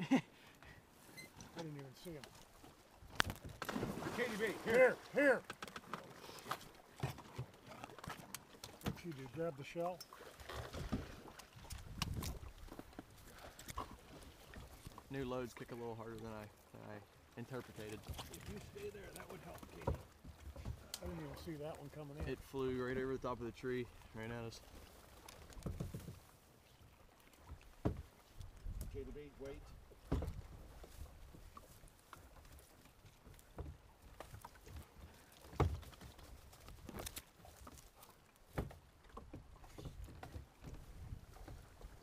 see him. KDB, Here, here. What you do? Grab the shell. New loads kick a little harder than I, than I interpreted. If you stay there, that would help, Katie. I didn't even see that one coming in. It flew right over the top of the tree, right at us. KDB, wait.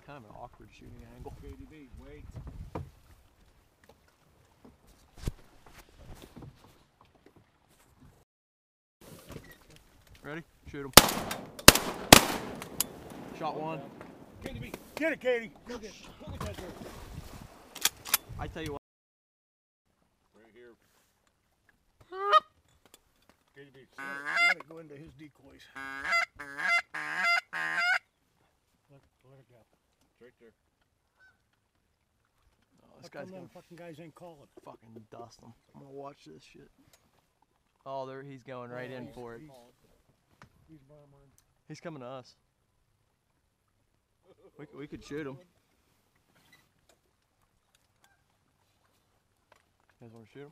Kind of an awkward shooting angle. KDB, wait. Ready? Shoot him. Shot one. KDB, Get it, Katie. go get, go get that. I tell you what. Right here. KDB, Let it go into his decoys. Let, let it go. It's right there. Oh, How this come guy's gonna fucking guys ain't calling? fucking dust him. I'm gonna watch this shit. Oh, there he's going right in for it. he's- He's. He's coming to us. We, we could shoot him. You guys want to shoot him?